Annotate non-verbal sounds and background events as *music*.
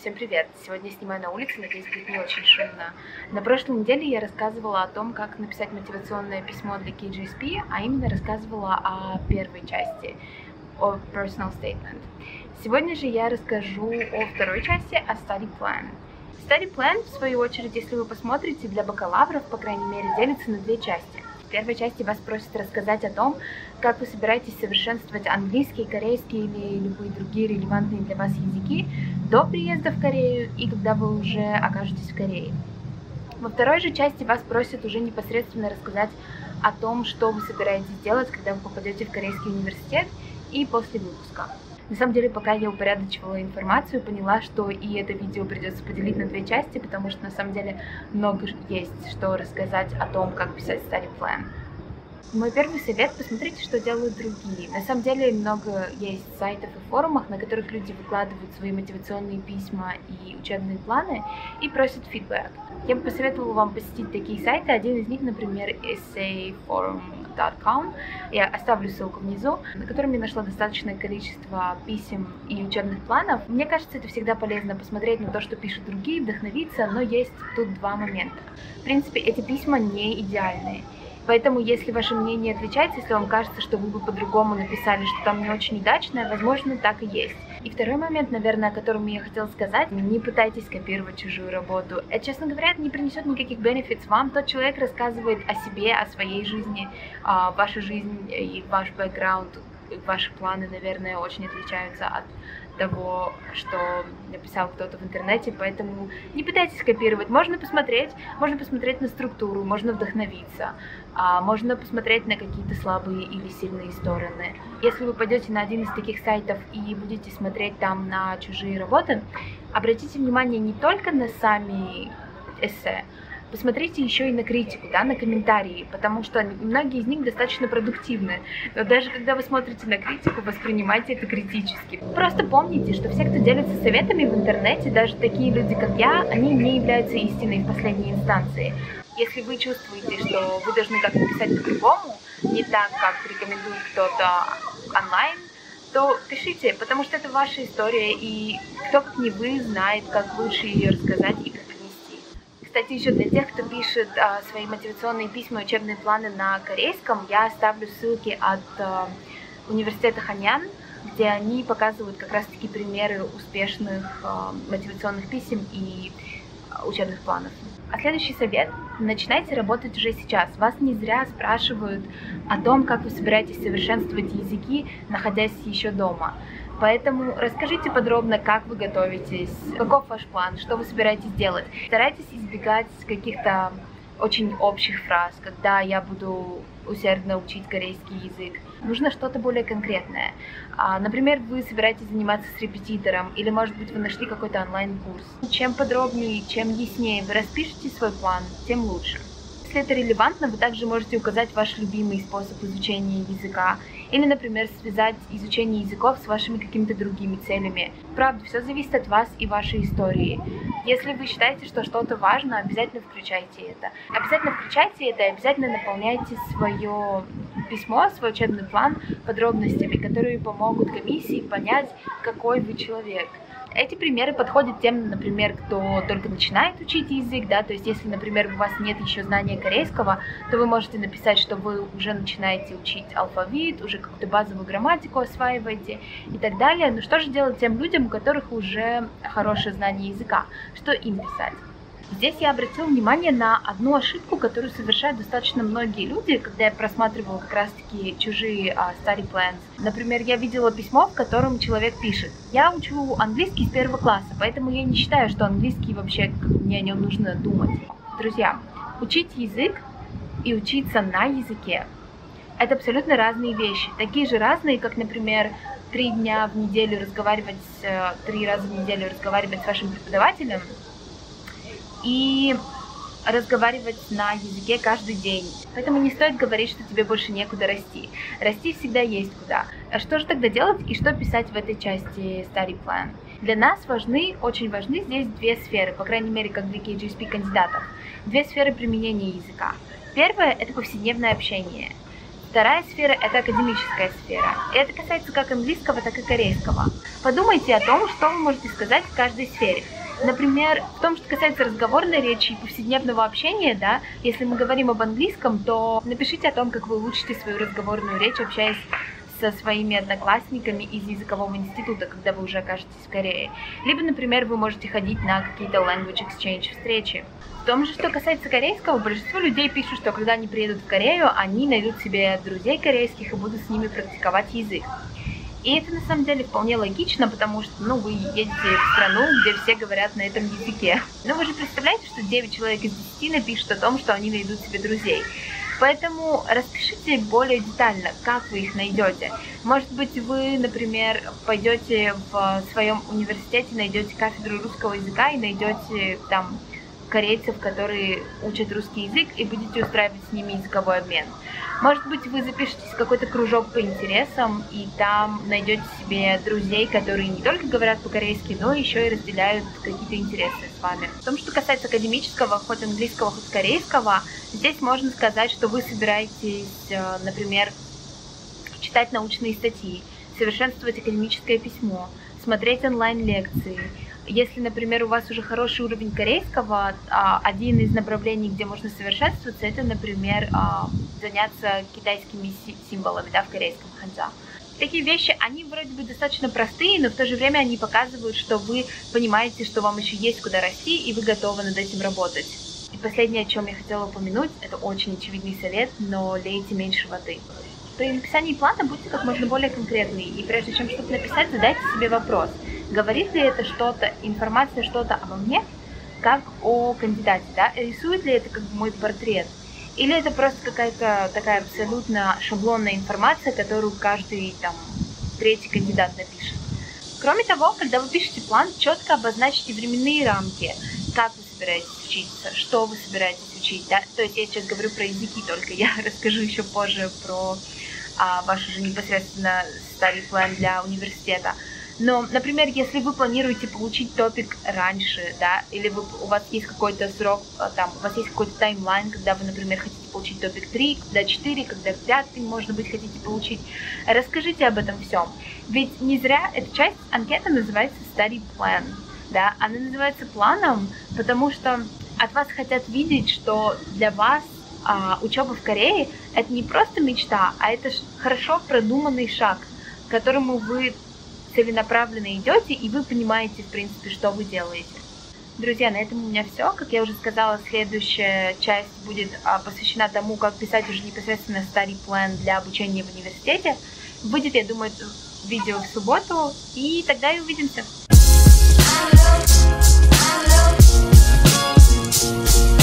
Всем привет! Сегодня я снимаю на улице, надеюсь, будет не очень шумно. На прошлой неделе я рассказывала о том, как написать мотивационное письмо для KGSP, а именно рассказывала о первой части, о Personal Statement. Сегодня же я расскажу о второй части, о Study Plan. Study Plan, в свою очередь, если вы посмотрите, для бакалавров, по крайней мере, делится на две части. В первой части вас просят рассказать о том, как вы собираетесь совершенствовать английский, корейский или любые другие релевантные для вас языки до приезда в Корею и когда вы уже окажетесь в Корее. Во второй же части вас просят уже непосредственно рассказать о том, что вы собираетесь делать, когда вы попадете в Корейский университет и после выпуска. На самом деле, пока я упорядочивала информацию, поняла, что и это видео придется поделить на две части, потому что на самом деле много есть что рассказать о том, как писать study plan. Мой первый совет – посмотрите, что делают другие. На самом деле много есть сайтов и форумов, на которых люди выкладывают свои мотивационные письма и учебные планы и просят фидбэк. Я бы посоветовала вам посетить такие сайты. Один из них, например, essayforum.com. Я оставлю ссылку внизу, на котором я нашла достаточное количество писем и учебных планов. Мне кажется, это всегда полезно посмотреть на то, что пишут другие, вдохновиться, но есть тут два момента. В принципе, эти письма не идеальные. Поэтому, если ваше мнение отличается, если вам кажется, что вы бы по-другому написали, что там не очень удачное, возможно, так и есть. И второй момент, наверное, о котором я хотела сказать, не пытайтесь копировать чужую работу. Это, честно говоря, это не принесет никаких бенефитов вам. Тот человек рассказывает о себе, о своей жизни, а, ваша жизнь и ваш бэкграунд, ваши планы, наверное, очень отличаются от того, что написал кто-то в интернете, поэтому не пытайтесь копировать. Можно посмотреть, можно посмотреть на структуру, можно вдохновиться, а можно посмотреть на какие-то слабые или сильные стороны. Если вы пойдете на один из таких сайтов и будете смотреть там на чужие работы, обратите внимание не только на сами эссе, посмотрите еще и на критику, да, на комментарии, потому что многие из них достаточно продуктивны. Но даже когда вы смотрите на критику, воспринимайте это критически. Просто помните, что все, кто делится советами в интернете, даже такие люди, как я, они не являются истиной в последней инстанции. Если вы чувствуете, что вы должны как-то писать по-другому, не так, как рекомендует кто-то онлайн, то пишите, потому что это ваша история, и кто как не вы знает, как лучше ее рассказать и кстати, еще для тех, кто пишет а, свои мотивационные письма, учебные планы на корейском, я оставлю ссылки от а, университета Ханьян, где они показывают как раз-таки примеры успешных а, мотивационных писем и а, учебных планов. А следующий совет – начинайте работать уже сейчас. Вас не зря спрашивают о том, как вы собираетесь совершенствовать языки, находясь еще дома. Поэтому расскажите подробно, как вы готовитесь, каков ваш план, что вы собираетесь делать. Старайтесь избегать каких-то очень общих фраз, когда я буду усердно учить корейский язык. Нужно что-то более конкретное. А, например, вы собираетесь заниматься с репетитором, или, может быть, вы нашли какой-то онлайн-курс. Чем подробнее, чем яснее вы распишете свой план, тем лучше. Если это релевантно, вы также можете указать ваш любимый способ изучения языка или, например, связать изучение языков с вашими какими-то другими целями. Правда, все зависит от вас и вашей истории. Если вы считаете, что что-то важно, обязательно включайте это. Обязательно включайте это и обязательно наполняйте свое письмо, свой учебный план подробностями, которые помогут комиссии понять, какой вы человек. Эти примеры подходят тем, например, кто только начинает учить язык, да, то есть если, например, у вас нет еще знания корейского, то вы можете написать, что вы уже начинаете учить алфавит, уже какую-то базовую грамматику осваиваете и так далее. Но что же делать тем людям, у которых уже хорошее знание языка? Что им писать? Здесь я обратила внимание на одну ошибку, которую совершают достаточно многие люди, когда я просматривала как раз-таки чужие uh, study plans. Например, я видела письмо, в котором человек пишет, я учу английский с первого класса, поэтому я не считаю, что английский вообще, мне о нем нужно думать. Друзья, учить язык и учиться на языке – это абсолютно разные вещи. Такие же разные, как, например, три дня в неделю разговаривать, э, три раза в неделю разговаривать с вашим преподавателем – и разговаривать на языке каждый день. Поэтому не стоит говорить, что тебе больше некуда расти. Расти всегда есть куда. А что же тогда делать и что писать в этой части Study Plan? Для нас важны, очень важны здесь две сферы, по крайней мере, как для KGSP кандидатов. Две сферы применения языка. Первая – это повседневное общение. Вторая сфера – это академическая сфера. И это касается как английского, так и корейского. Подумайте о том, что вы можете сказать в каждой сфере. Например, в том, что касается разговорной речи и повседневного общения, да, если мы говорим об английском, то напишите о том, как вы улучшите свою разговорную речь, общаясь со своими одноклассниками из языкового института, когда вы уже окажетесь в Корее. Либо, например, вы можете ходить на какие-то language exchange встречи. В том же, что касается корейского, большинство людей пишут, что когда они приедут в Корею, они найдут себе друзей корейских и будут с ними практиковать язык. И это на самом деле вполне логично, потому что, ну, вы едете в страну, где все говорят на этом языке. Но вы же представляете, что 9 человек из 10 напишут о том, что они найдут себе друзей. Поэтому распишите более детально, как вы их найдете. Может быть, вы, например, пойдете в своем университете, найдете кафедру русского языка и найдете там корейцев, которые учат русский язык, и будете устраивать с ними языковой обмен. Может быть, вы запишетесь в какой-то кружок по интересам, и там найдете себе друзей, которые не только говорят по-корейски, но еще и разделяют какие-то интересы с вами. В том, что касается академического, хоть английского, хоть корейского, здесь можно сказать, что вы собираетесь, э, например, читать научные статьи, совершенствовать академическое письмо, смотреть онлайн-лекции, если, например, у вас уже хороший уровень корейского, а, один из направлений, где можно совершенствоваться, это, например, а, заняться китайскими символами да, в корейском ханза. Такие вещи, они вроде бы достаточно простые, но в то же время они показывают, что вы понимаете, что вам еще есть куда расти, и вы готовы над этим работать. И последнее, о чем я хотела упомянуть, это очень очевидный совет, но лейте меньше воды. При написании плана будьте как можно более конкретны, и прежде чем что-то написать, задайте себе вопрос – Говорит ли это что-то, информация что-то обо мне, как о кандидате, да? Рисует ли это как мой портрет? Или это просто какая-то такая абсолютно шаблонная информация, которую каждый там третий кандидат напишет? Кроме того, когда вы пишете план, четко обозначьте временные рамки, как собираетесь учиться, что вы собираетесь учить, да? То есть я сейчас говорю про языки только, я *laughs* расскажу еще позже про а, ваш уже непосредственно старый план для университета. Но, например, если вы планируете получить топик раньше, да, или вы, у вас есть какой-то срок, э, там, у вас есть какой-то таймлайн, когда вы, например, хотите получить топик 3, когда 4, когда 5, может быть, хотите получить, расскажите об этом всем. Ведь не зря эта часть анкеты называется Study Plan, да, она называется планом, потому что от вас хотят видеть, что для вас а, учеба в Корее это не просто мечта, а это хорошо продуманный шаг, к которому вы целенаправленно идете, и вы понимаете, в принципе, что вы делаете. Друзья, на этом у меня все. Как я уже сказала, следующая часть будет а, посвящена тому, как писать уже непосредственно старый план для обучения в университете. Выйдет, я думаю, видео в субботу, и тогда и увидимся. I love, I love.